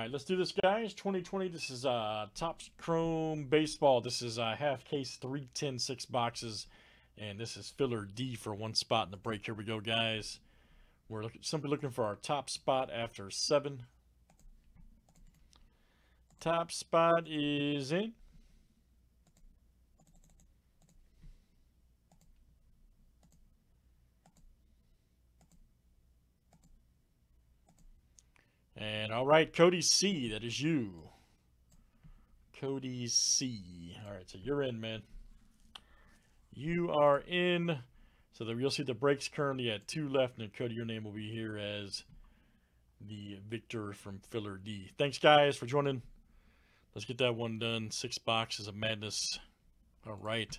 All right, let's do this, guys. 2020. This is uh Topps Chrome Baseball. This is uh, half case, 310, six boxes, and this is filler D for one spot in the break. Here we go, guys. We're look simply looking for our top spot after seven. Top spot is in. And all right, Cody C, that is you. Cody C. All right, so you're in, man. You are in. So that you'll see the breaks currently at two left, and Cody, your name will be here as the victor from filler D. Thanks, guys, for joining. Let's get that one done. Six boxes of madness. All right.